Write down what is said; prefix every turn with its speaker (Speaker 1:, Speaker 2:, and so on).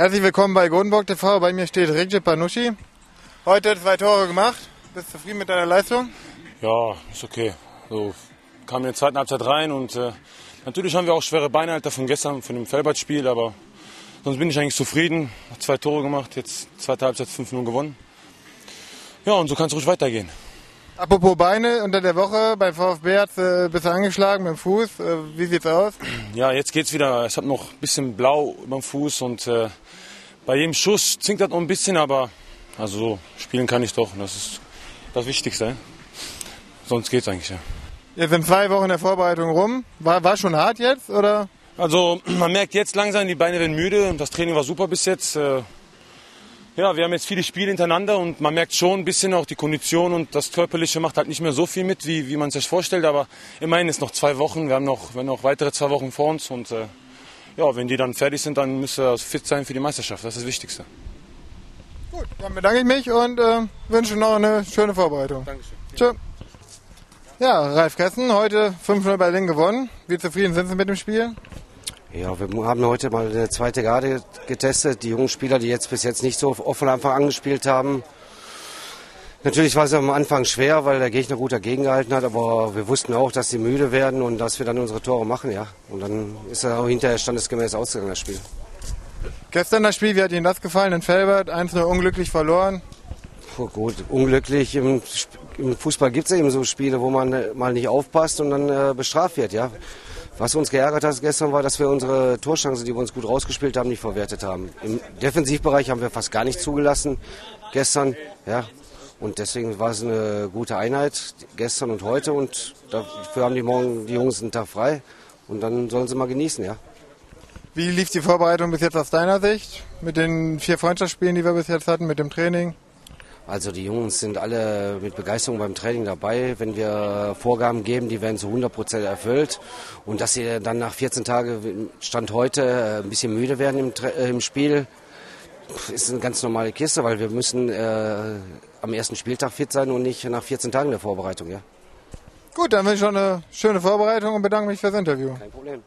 Speaker 1: Herzlich willkommen bei Goldenbock TV. Bei mir steht Recep Panuschi. Heute zwei Tore gemacht. Bist du zufrieden mit deiner Leistung?
Speaker 2: Ja, ist okay. So, kam in der zweiten Halbzeit rein und äh, natürlich haben wir auch schwere Beine halt von gestern, von dem Felbert-Spiel, aber sonst bin ich eigentlich zufrieden. Zwei Tore gemacht, jetzt zweite Halbzeit 5-0 gewonnen. Ja, und so kann es ruhig weitergehen.
Speaker 1: Apropos Beine, unter der Woche beim VfB hat äh, bist du angeschlagen mit dem Fuß. Äh, wie sieht's aus?
Speaker 2: Ja, jetzt geht's wieder. Es hat noch ein bisschen blau beim Fuß und äh, bei jedem Schuss zinkt das noch ein bisschen, aber also so spielen kann ich doch. Das ist das Wichtigste. Sonst geht's eigentlich, ja.
Speaker 1: Jetzt sind zwei Wochen der Vorbereitung rum. War, war schon hart jetzt, oder?
Speaker 2: Also man merkt jetzt langsam, die Beine werden müde und das Training war super bis jetzt. Ja, wir haben jetzt viele Spiele hintereinander und man merkt schon ein bisschen auch die Kondition und das Körperliche macht halt nicht mehr so viel mit, wie, wie man sich vorstellt. Aber immerhin ist noch zwei Wochen, wir haben noch, wir haben noch weitere zwei Wochen vor uns und äh, ja, wenn die dann fertig sind, dann müssen wir fit sein für die Meisterschaft. Das ist das Wichtigste.
Speaker 1: Gut, dann bedanke ich mich und äh, wünsche noch eine schöne Vorbereitung.
Speaker 2: Dankeschön.
Speaker 1: Tschö. Ja, Ralf Kessen, heute 5-0 bei Lingen gewonnen. Wie zufrieden sind Sie mit dem Spiel?
Speaker 3: Ja, wir haben heute mal eine zweite Garde getestet. Die jungen Spieler, die jetzt bis jetzt nicht so offen Anfang angespielt haben. Natürlich war es am Anfang schwer, weil der Gegner gut dagegen gehalten hat, aber wir wussten auch, dass sie müde werden und dass wir dann unsere Tore machen, ja. Und dann ist er auch hinterher standesgemäß ausgegangen, das Spiel.
Speaker 1: Gestern das Spiel, wie hat Ihnen das gefallen in Felbert? 1-0 unglücklich verloren.
Speaker 3: Puh, gut, unglücklich. Im, im Fußball gibt es eben so Spiele, wo man äh, mal nicht aufpasst und dann äh, bestraft wird, ja. Was uns geärgert hat gestern war, dass wir unsere Torchancen, die wir uns gut rausgespielt haben, nicht verwertet haben. Im Defensivbereich haben wir fast gar nicht zugelassen gestern, ja. Und deswegen war es eine gute Einheit gestern und heute und dafür haben die morgen die Jungs einen Tag frei und dann sollen sie mal genießen, ja.
Speaker 1: Wie lief die Vorbereitung bis jetzt aus deiner Sicht? Mit den vier Freundschaftsspielen, die wir bis jetzt hatten, mit dem Training?
Speaker 3: Also die Jungs sind alle mit Begeisterung beim Training dabei. Wenn wir Vorgaben geben, die werden zu 100 Prozent erfüllt. Und dass sie dann nach 14 Tagen, Stand heute, äh, ein bisschen müde werden im, Tra- äh, im Spiel, ist eine ganz normale Kiste, weil wir müssen äh, am ersten Spieltag fit sein und nicht nach 14 Tagen der Vorbereitung. Ja,
Speaker 1: Gut, dann wünsche ich noch eine schöne Vorbereitung und bedanke mich fürs Interview.
Speaker 3: kein Problem.